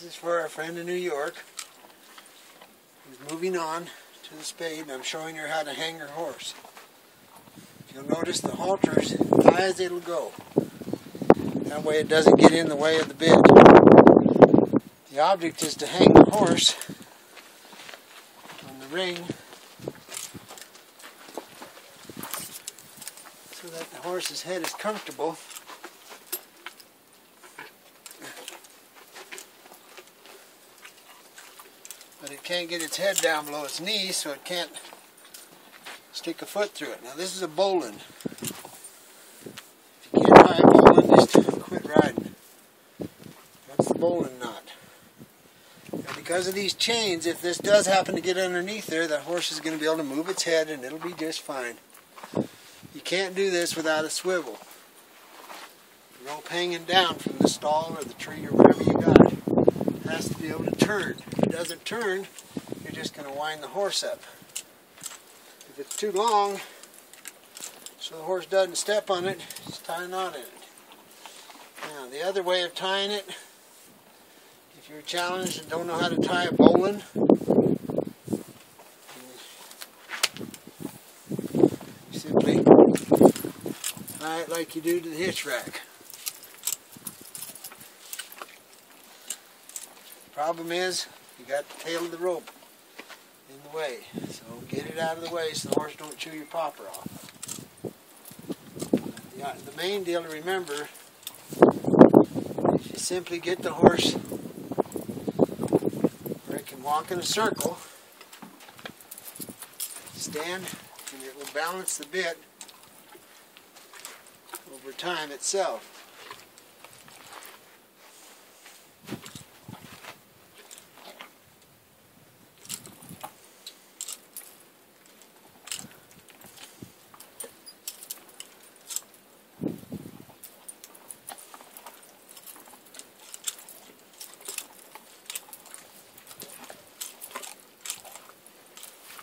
This is for our friend in New York. He's moving on to the spade and I'm showing her how to hang her horse. You'll notice the halter's high as it'll go. That way it doesn't get in the way of the bit. The object is to hang the horse on the ring so that the horse's head is comfortable but it can't get its head down below its knees, so it can't stick a foot through it. Now this is a bowline. If you can't tie a bowline, just quit riding. That's the bowline knot. Now because of these chains, if this does happen to get underneath there, the horse is going to be able to move its head and it'll be just fine. You can't do this without a swivel. rope hanging down from the stall or the tree or whatever you got has to be able to turn. If it doesn't turn, you're just going to wind the horse up. If it's too long, so the horse doesn't step on it, just tie a knot in it. Now, the other way of tying it, if you're challenged and don't know how to tie a bowline, simply tie it like you do to the hitch rack. Problem is, you got the tail of the rope in the way. So get it out of the way so the horse don't chew your popper off. The, main deal to remember is you simply get the horse where it can walk in a circle, stand, and it will balance the bit over time itself.